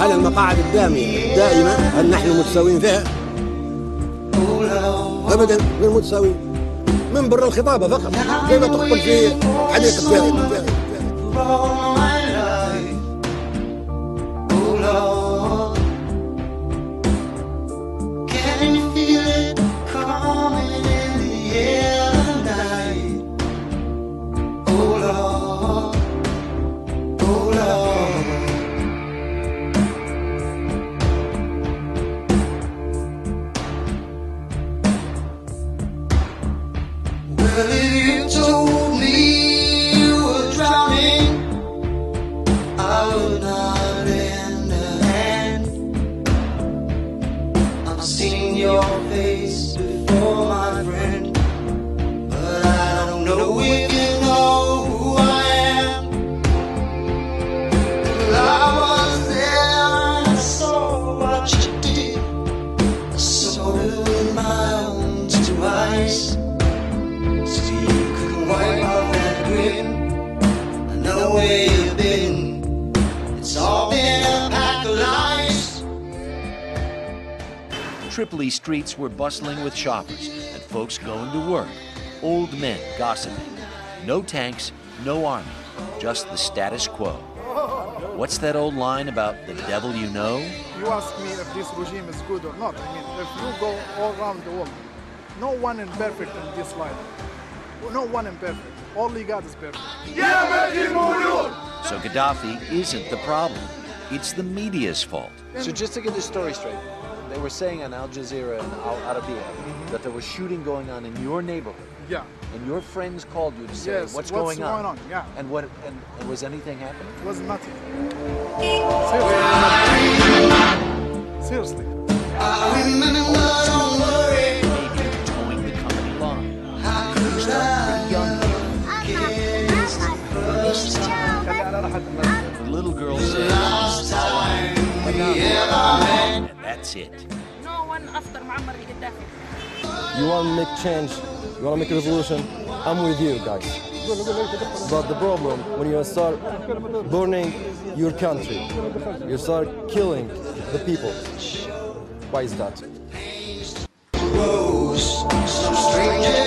على المقاعد الدامية دائما هل نحن متساويين فيها؟ أبدا غير متساويين. من برا الخطابة فقط. ما تقبل في حديقة فهد where you've been. It's all been a pack of lies. Tripoli streets were bustling with shoppers and folks going to work, old men gossiping. No tanks, no army, just the status quo. What's that old line about the devil you know? You ask me if this regime is good or not. I mean, if you go all around the world, no one is perfect in this life. No one is perfect. Only God is perfect. So Gaddafi isn't the problem. It's the media's fault. So just to get this story straight, they were saying on Al Jazeera and Al Arabiya that there was shooting going on in your neighborhood, Yeah. and your friends called you to say Yes, what's, what's going, going on? Yeah. And what? And, and was anything happening? It was nothing. Seriously. Seriously. Here. The little girl says, and that's it. No one after Muammar al-Gaddafi. You want to make change, you want to make a revolution, I'm with you guys. But the problem, when you start burning your country, you start killing the people. Why is that? Rose, some stranger